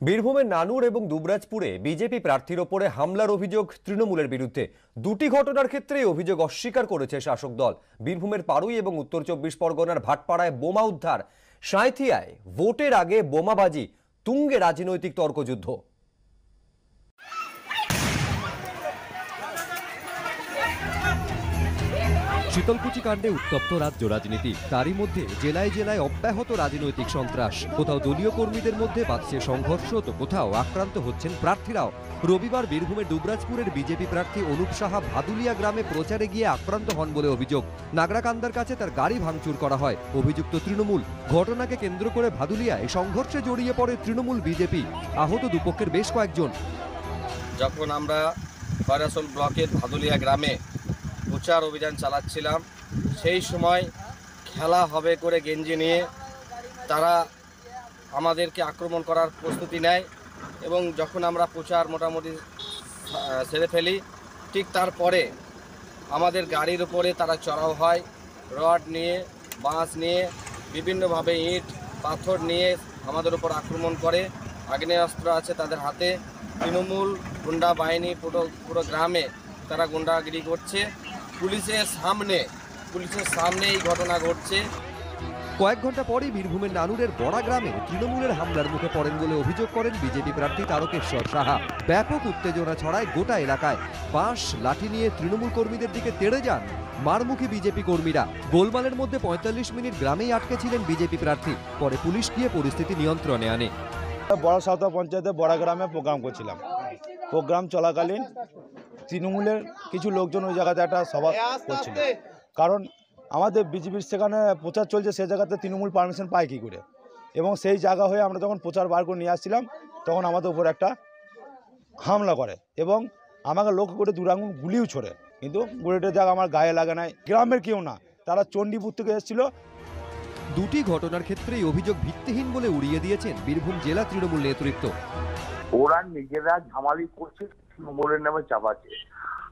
বীরভূমের নানুর এবং দুবরাজপুরে বিজেপি প্রার্থীর ওপরে হামলার অভিযোগ তৃণমূলের বিরুদ্ধে। দুটি ঘটনার ক্ষেত্রে অভিযোগ অস্বীকার করেছে শাসক দল। বীরভূমের পারুই এবং উত্তর চব্বিশ পরগনার ভাটপাড়ায় বোমা উদ্ধার। সাঁথিয়ায় ভোটের আগে বোমাবাজি, তুঙ্গে রাজনৈতিক তর্কযুদ্ধ। শীতলকুচি কাণ্ডে উত্তপ্ত রাজ্য রাজনীতি। তারই মধ্যে জেলায় জেলায় অব্যাহত রাজনৈতিক সন্ত্রাস। কোথাও দলীয় কর্মীদের মধ্যে বাড়ছে সংঘর্ষ, তো কোথাও আক্রান্ত হচ্ছেন প্রার্থীরাও। রবিবার বীরভূমের দুবরাজপুরের বিজেপি প্রার্থী অনুপ সাহা ভাদুলিয়া গ্রামে প্রচারে গিয়ে আক্রান্ত হন বলে অভিযোগ। নাগরাকান্দার কাছে তার গাড়ি ভাঙচুর করা হয়। অভিযুক্ত তৃণমূল ঘটনাকে কেন্দ্র করে ভাদুলিয়ায় সংঘর্ষে জড়িয়ে পড়ে তৃণমূল বিজেপি। আহত দুপক্ষের বেশ কয়েকজন। যখন আমরা ব্লকের ভাদুলিয়া গ্রামে প্রচার অভিযান চালাচ্ছিলাম। সেই সময় খেলা হবে করে গেঞ্জি নিয়ে তারা আমাদেরকে আক্রমণ করার প্রস্তুতি নেয় এবং যখন আমরা প্রচার মোটামুটি সেরে ফেলি, ঠিক তারপরে আমাদের গাড়ির উপরে তারা চড়াও হয়। রড নিয়ে, বাঁশ নিয়ে, বিভিন্নভাবে ইট, পাথর নিয়ে আমাদের উপর আক্রমণ করে। আগ্নেয়াস্ত্র আছে তাদের হাতে। তৃণমূল গুন্ডা বাহিনী পুরো পুরো গ্রামে তারা গুন্ডাগিরি করছে। পুলিশের সামনে পুলিশের সামনে এই ঘটনা ঘটছে। কয়েক ঘণ্টা পরেই বীরভূমের নানুরের বড়া গ্রামে তৃণমূলের হামলার মুখে পড়েন বলে অভিযোগ করেন বিজেপি প্রার্থী তারকেশ্বর সাহা। ব্যাপক উত্তেজনা ছড়ায় গোটা এলাকায়। বাঁশ লাঠি নিয়ে তৃণমূল কর্মীদের দিকে তেড়ে যান মারমুখী বিজেপি কর্মীরা। গোলমালের মধ্যে পঁয়তাল্লিশ মিনিট গ্রামেই আটকে ছিলেন বিজেপি প্রার্থী। পরে পুলিশ গিয়ে পরিস্থিতি নিয়ন্ত্রণে আনে। বড় সাঁওতা পঞ্চায়েতে বড় গ্রামে প্রোগ্রাম করছিলাম। প্রোগ্রাম চলাকালীন তৃণমূলের কিছু লোকজন ওই জায়গাতে একটা সভা করছিল। কারণ আমাদের বিজেপির সেখানে প্রচার চলছে সেই জায়গাতে তৃণমূল পারমিশন পায় কী করে? এবং সেই জায়গা হয়ে আমরা যখন প্রচার বার করে নিয়ে আসছিলাম তখন আমাদের উপর একটা হামলা করে এবং আমাকে লক্ষ্য করে দুরাঙ্গুন গুলিও ছোড়ে। কিন্তু গুলিটা জায়গা আমার গায়ে লাগে নাই গ্রামের কেউ না তারা চণ্ডীপুর থেকে এসেছিল। দুটি ঘটনার ক্ষেত্রেই অভিযোগ ভিত্তিহীন বলে উড়িয়ে দিয়েছেন বীরভূম জেলা তৃণমূল নেতৃত্ব। ওরা নিজেরা ঝামালি করছে তৃণমূলের নামে চাপাচ্ছে।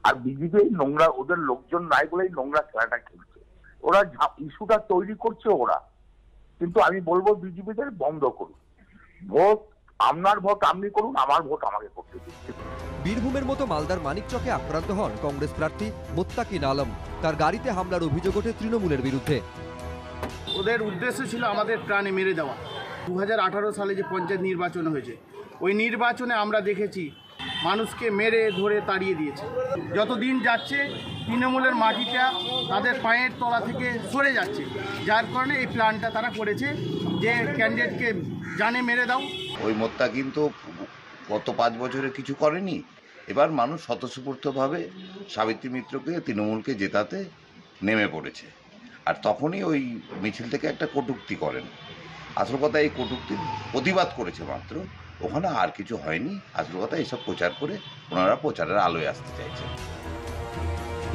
আর বিজেপি নোংরা ওদের লোকজন নাই বলেই নোংরা খেলাটা খেলছে। ওরা ইস্যুটা তৈরি করছে ওরা। কিন্তু আমি বলব বিজেপিদের বন্ধ করুন। ভোট আপনার ভোট আপনি করুন আমার ভোট আমাকে করতে দিন। বীরভূমের মতো মালদার মানিকচকে আক্রান্ত হন কংগ্রেস প্রার্থী মোত্তাকিন আলম। তার গাড়িতে হামলার অভিযোগ ওঠে তৃণমূলের বিরুদ্ধে। ওদের উদ্দেশ্য ছিল আমাদের প্রাণে মেরে দেওয়া। দু হাজার আঠারো সালে যে পঞ্চায়েত নির্বাচন হয়েছে ওই নির্বাচনে আমরা দেখেছি মানুষকে মেরে, ধরে, তাড়িয়ে দিয়েছে। যত দিন যাচ্ছে, তৃণমূলের মাটিটা তাদের পায়ের তলা থেকে সরে যাচ্ছে। যার কারণে এই প্ল্যানটা তারা করেছে যে ক্যান্ডিডেটকে জানে মেরে দাও। ওই মোত্তা কিন্তু গত পাঁচ বছরে কিছু করেনি। এবার মানুষ স্বতঃস্ফূর্তভাবে সাবিত্রী মিত্রকে, তৃণমূলকে জেতাতে নেমে পড়েছে। আর তখনই ওই মিছিল থেকে একটা কটূক্তি করেন। আসল কথা, এই কটূক্তির প্রতিবাদ করেছে মাত্র ওখানে আর কিছু হয়নি। আসল কথা এসব প্রচার করে ওনারা প্রচারের আলোয় আসতে চাইছেন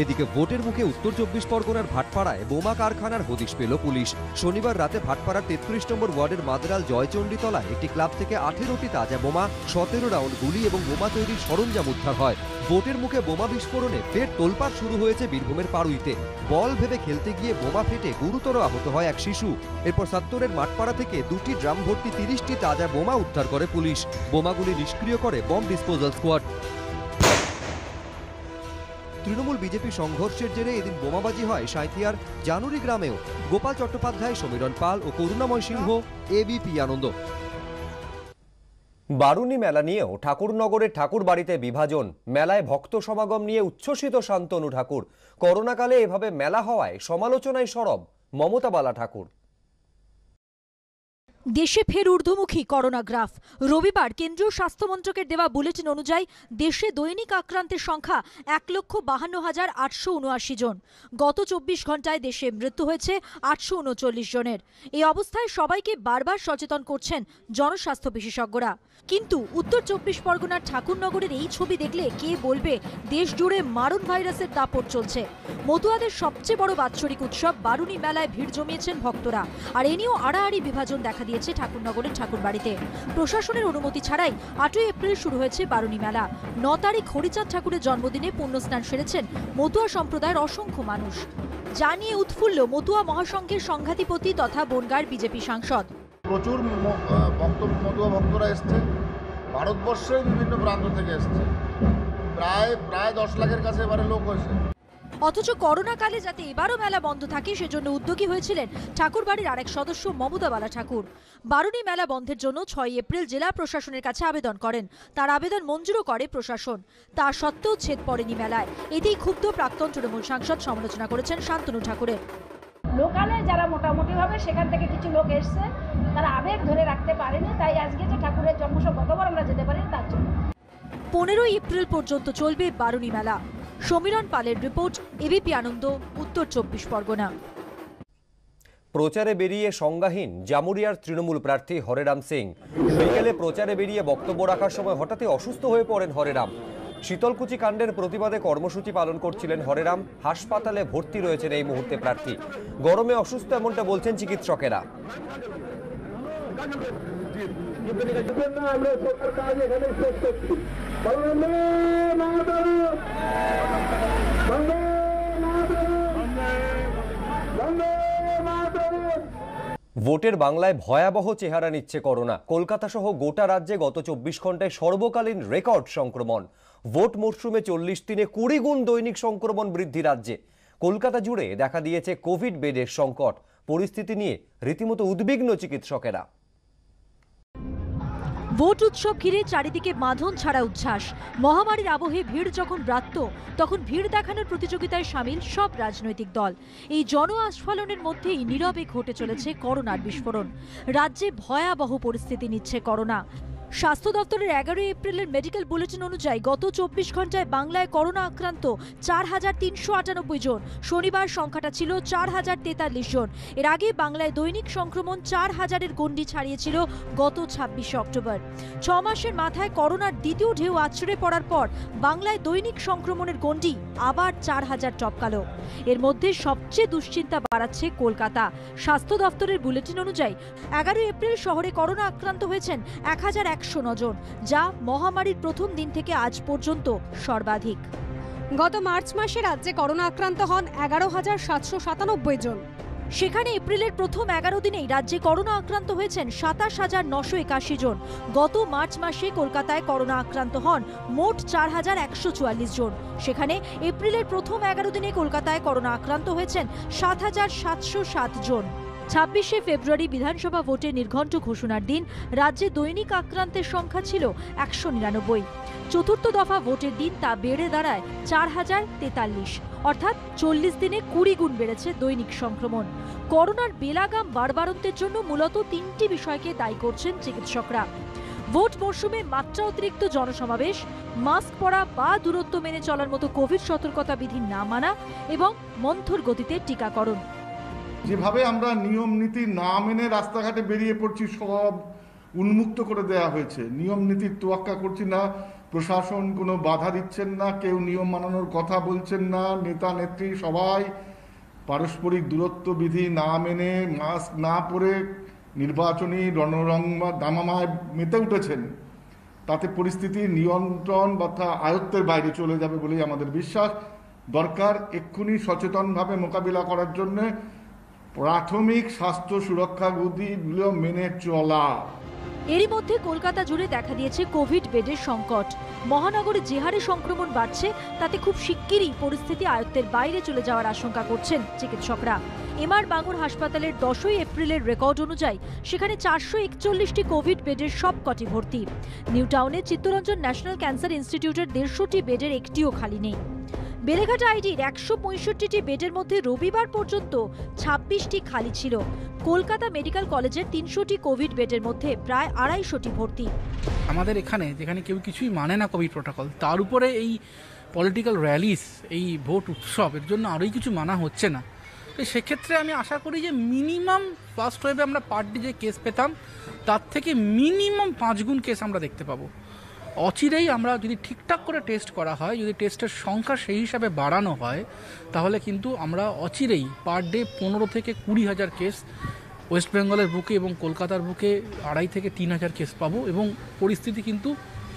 এদিকে ভোটের মুখে উত্তর চব্বিশ পরগনার ভাটপাড়ায় বোমা কারখানার হদিশ পেল পুলিশ। শনিবার রাতে ভাটপাড়ার তেত্রিশ নম্বর ওয়ার্ডের মাদরাল জয়চণ্ডীতলায় একটি ক্লাব থেকে আঠেরোটি তাজা বোমা, সতেরো রাউন্ড গুলি এবং বোমা তৈরির সরঞ্জাম উদ্ধার হয়। ভোটের মুখে বোমা বিস্ফোরণে ফের তোলপাড় শুরু হয়েছে বীরভূমের পাড়ুইতে। বল ভেবে খেলতে গিয়ে বোমা ফেটে গুরুতর আহত হয় এক শিশু। এরপর সাত্তরের মাঠপাড়া থেকে দুটি ড্রাম ভর্তি তিরিশটি তাজা বোমা উদ্ধার করে পুলিশ। বোমাগুলি নিষ্ক্রিয় করে bomb disposal squad. Trinamool BJP সংঘর্ষের জেরে এদিন বোমাবাজি হয় সাঁইথিয়ার জানুরি গ্রামেও। গোপাল চট্টোপাধ্যায়, সমীরণ পাল ও করুণাময় সিংহ এবিপি আনন্দ। বারুণী মেলা নিয়েও ঠাকুরনগরের ঠাকুর বাড়িতে বিভাজন। মেলায় ভক্ত সমাগম নিয়ে উচ্ছ্বসিত শান্তনু ঠাকুর। করোনাকালে এভাবে মেলা হওয়ায় সমালোচনায় সরব মমতা বালা ঠাকুর। দেশে ফের ঊর্ধ্বমুখী করোনা গ্রাফ। রবিবার কেন্দ্রীয় স্বাস্থ্যমন্ত্রকের দেওয়া বুলেটিন অনুযায়ী দেশে দৈনিক আক্রান্তের সংখ্যা এক লক্ষ বাহান্ন হাজার আটশো উনআশি জন। গত চব্বিশ ঘন্টায় দেশে মৃত্যু হয়েছে আটশো উনচল্লিশ জনের। এই অবস্থায় সবাইকে বারবার সচেতন করছেন জনস্বাস্থ্য বিশেষজ্ঞরা। কিন্তু উত্তর চব্বিশ পরগনার ঠাকুরনগরের এই ছবি দেখলে কে বলবে দেশ জুড়ে মারণ ভাইরাসের দাপট চলছে। মতুয়াদের সবচেয়ে বড় বাৎসরিক উৎসব বারুণী মেলায় ভিড় জমিয়েছেন ভক্তরা। আর এ নিয়েও আড়াআড়ি বিভাজন দেখা দিয়েছে। ঠাকুরনগরের ঠাকুরবাড়িতে। প্রশাসনের অনুমতি ছাড়াই আটই এপ্রিল শুরু হয়েছে বারুণী মেলা। ন তারিখ হরিচাঁদ ঠাকুরের জন্মদিনে পুণ্যস্নান সেরেছেন মতুয়া সম্প্রদায়ের অসংখ্য মানুষ। যা নিয়ে উৎফুল্ল মতুয়া মহাসংঘের সংঘাতিপতি তথা বনগাঁর বিজেপি সাংসদ। প্রচুর ভক্ত মতুয়া ভক্তরা এসছে। ভারতবর্ষের বিভিন্ন প্রান্ত থেকে এসছে। প্রায় প্রায় দশ লাখের কাছে এবারে লোক হয়েছে। অথচ করোনাকালে যাতে এবারও মেলা বন্ধ থাকে সেজন্য উদ্যোগী হয়েছিলেন ঠাকুরবাড়ির আরেক সদস্য মমতাবালা ঠাকুর। বারুণী মেলা বন্ধের জন্য ছয় এপ্রিল জেলা প্রশাসনের কাছে আবেদন করেন। তার আবেদন মঞ্জুরও করে প্রশাসন। তা সত্ত্বেও ছেদ পড়েনি মেলায়। এতেই ক্ষুব্ধ প্রাক্তন তৃণমূল সাংসদ সমালোচনা করেছেন শান্তনু ঠাকুরের। লোকালে যারা মোটামুটিভাবে সেখান থেকে কিছু লোক এসছে তারা আবেগ ধরে রাখতে পারেনি তাই আজকে যে ঠাকুরের জন্মসব গতবার আমরা যেতে পারি তার জন্য। পনেরোই এপ্রিল পর্যন্ত চলবে বারুণী মেলা। সমীরণ পালের রিপোর্ট, এবিপি আনন্দ, উত্তর চব্বিশ পরগনা। প্রচারে বেরিয়ে সংজ্ঞাহীন জামুরিয়ার তৃণমূল প্রার্থী হরেরাম সিং। বিকেলে প্রচারে বেরিয়ে বক্তব্য রাখার সময় হঠাৎই অসুস্থ হয়ে পড়েন হরেরাম। শীতলকুচি কাণ্ডের প্রতিবাদে কর্মসূচি পালন করছিলেন হরেরাম। হাসপাতালে ভর্তি রয়েছেন এই মুহূর্তে প্রার্থী। গরমে অসুস্থ এমনটা বলছেন চিকিৎসকেরা। ভোটের বাংলায় ভয়াবহ চেহারা নিচ্ছে করোনা। কলকাতা সহ গোটা রাজ্যে গত চব্বিশ ঘন্টায় সর্বকালীন রেকর্ড সংক্রমণ। ভোট মরশুমে চল্লিশ দিনে কুড়ি গুণ দৈনিক সংক্রমণ বৃদ্ধি রাজ্যে। কলকাতা জুড়ে দেখা দিয়েছে কোভিড বেডের সংকট। পরিস্থিতি নিয়ে রীতিমতো উদ্বিগ্ন চিকিৎসকেরা। ভোট উৎসব ঘিরে চারিদিকে মাধন ছাড়া উচ্ছ্বাস। মহামারীর আবহে ভিড় যখন ব্রাত্য, তখন ভিড় দেখানোর প্রতিযোগিতায় সামিল সব রাজনৈতিক দল। এই জন আস্ফালনের মধ্যেই নীরবে ঘটে চলেছে করোনার বিস্ফোরণ। রাজ্যে ভয়াবহ পরিস্থিতি নিচ্ছে করোনা। স্বাস্থ্য দপ্তরের এগারোই এপ্রিলের মেডিকেল বুলেটিন অনুযায়ী গত চব্বিশ ঘন্টায় বাংলায় করোনা আক্রান্ত চার হাজার তিনশো আটানব্বই জন। শনিবার সংখ্যাটা ছিল চার হাজার তেতাল্লিশ জন। এর আগে বাংলায় দৈনিক সংক্রমণ চার হাজারের গণ্ডি ছাড়িয়েছিল গত ছাব্বিশে অক্টোবর। ছ মাসের মাথায় করোনার দ্বিতীয় ঢেউ আছড়ে পড়ার পর বাংলায় দৈনিক সংক্রমণের গণ্ডি আবার চার হাজার টপকালো। এর মধ্যে সবচেয়ে দুশ্চিন্তা বাড়াচ্ছে কলকাতা। স্বাস্থ্য দপ্তরের বুলেটিন অনুযায়ী এগারোই এপ্রিল শহরে করোনা আক্রান্ত হয়েছেন এক হাজার একশো জন যা মহামারীর প্রথম দিন থেকে আজ পর্যন্ত সর্বাধিক। গত মার্চ মাসে রাজ্যে করোনা আক্রান্ত হন এগারো হাজার সাতশো সাতানব্বই জন। সেখানে এপ্রিলের প্রথম এগারো দিনেই রাজ্যে করোনা আক্রান্ত হয়েছেন সাতাশ হাজার নশো একাশি জন। গত মার্চ মাসে কলকাতায় করোনা আক্রান্ত হন মোট চার হাজার একশো চুয়াল্লিশ জন। সেখানে এপ্রিলের প্রথম এগারো দিনে কলকাতায় করোনা আক্রান্ত হয়েছেন সাত হাজার সাতশো সাত জন। ছাব্বিশে ফেব্রুয়ারি বিধানসভা ভোটের নির্ঘণ্ট ঘোষণার দিন রাজ্যে দৈনিক আক্রান্তের সংখ্যা ছিল একশো নিরানব্বই। চতুর্থ দফা ভোটের দিন তা বেড়ে দাঁড়ায় চার হাজার তেতাল্লিশ। অর্থাৎ চল্লিশ দিনে কুড়ি গুণ বেড়েছে দৈনিক সংক্রমণ। করোনার বেলাগাম বাড়বাড়ন্তের জন্য মূলত তিনটি বিষয়কে দায়ী করছেন চিকিৎসকরা। ভোট মরশুমে মাত্রা অতিরিক্ত জনসমাবেশ, মাস্ক পরা বা দূরত্ব মেনে চলার মতো কোভিড সতর্কতা বিধি না মানা এবং মন্থর গতিতে টিকাকরণ। যেভাবে আমরা নিয়ম নীতি না মেনে রাস্তাঘাটে বেরিয়ে পড়ছি, সব উন্মুক্ত করে দেয়া হয়েছে। নিয়ম নীতির তোয়াক্কা করছি না, প্রশাসন কোনো বাধা দিচ্ছেন না, কেউ নিয়ম মানানোর কথা বলছেন না, নেতা, নেত্রী সবাই পারস্পরিক দূরত্ব বিধি না মেনে মাস্ক না পরে নির্বাচনী রণরং দামামায় মেতে উঠেছেন। তাতে পরিস্থিতি নিয়ন্ত্রণ বা তা আয়ত্তের বাইরে চলে যাবে বলেই আমাদের বিশ্বাস। দরকার এক্ষুনি সচেতনভাবে মোকাবিলা করার জন্যে প্রাথমিক স্বাস্থ্য সুরক্ষা বিধিগুলো মেনে চলা। এরই মধ্যে কলকাতা জুড়ে দেখা দিয়েছে কোভিড বেডের সংকট। মহানগরে যে হারে সংক্রমণ বাড়ছে, তাতে খুব শিগগিরই পরিস্থিতি আয়ত্তের বাইরে চলে যাওয়ার আশঙ্কা করছেন চিকিৎসকরা। এমআর বাঙুর হাসপাতালের দশই এপ্রিলের রেকর্ড অনুযায়ী, সেখানে চারশো একচল্লিশটি কোভিড বেডের সব কটি ভর্তি। নিউ টাউনে চিত্তরঞ্জন ন্যাশনাল ক্যান্সার ইনস্টিটিউটের দেড়শোটি বেডের একটিও খালি নেই। বেলেঘাটা আইডির একশো পঁয়ষট্টিটি বেডের মধ্যে রবিবার পর্যন্ত ছাব্বিশটি খালি ছিল। কলকাতা মেডিকেল কলেজের তিনশোটি কোভিড বেডের মধ্যে প্রায় আড়াইশোটি ভর্তি। আমাদের এখানে, যেখানে কেউ কিছুই মানে না কোভিড প্রোটোকল, তার উপরে এই পলিটিক্যাল র্যালিস, এই ভোট উৎসব, এর জন্য আরোই কিছু মানা হচ্ছে না। তো সেক্ষেত্রে আমি আশা করি যে মিনিমাম ফার্স্ট ওয়েভে আমরা পার ডে যে কেস পেতাম, তার থেকে মিনিমাম পাঁচ গুণ কেস আমরা দেখতে পাবো। অচিরেই আমরা যদি ঠিকঠাক করে টেস্ট করা হয়, যদি টেস্টের সংখ্যা সেই হিসাবে বাড়ানো হয়, তাহলে কিন্তু আমরা অচিরেই পার ডে পনেরো থেকে কুড়ি হাজার কেস ওয়েস্ট বেঙ্গলের বুকে এবং কলকাতার বুকে আড়াই থেকে তিন হাজার কেস পাবো এবং পরিস্থিতি কিন্তু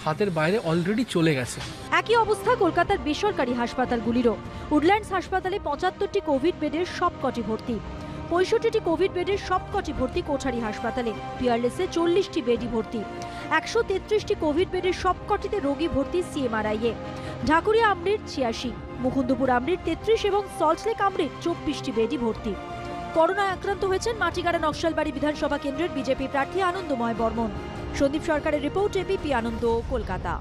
হাতের বাইরে অলরেডি চলে গেছে। একই অবস্থা কলকাতার বেসরকারি হাসপাতালগুলিরও। উডল্যান্ডস হাসপাতালে পঁচাত্তরটি কোভিড বেডের সবকটি ভর্তি। পঁয়ষট্টিটি কোভিড বেডের সবকটি ভর্তি কোঠারি হাসপাতালে পিয়ারলেসে চল্লিশটি বেডই ভর্তি। একশো তেত্রিশটি কোভিড বেডের সবকটিতে রোগী ভর্তি সিএমআরআইয়ে। ঢাকুরিয়া আমরির ছিয়াশি, মুকুন্দপুর আমরির তেত্রিশ এবং সল্টলেক আমরির চব্বিশটি বেডই ভর্তি। করোনায় আক্রান্ত হয়েছেন মাটিগাড়া নকশালবাড়ি বিধানসভা কেন্দ্রের বিজেপি প্রার্থী আনন্দময় বর্মন। সন্দীপ সরকারের রিপোর্ট এবিপি আনন্দ, কলকাতা।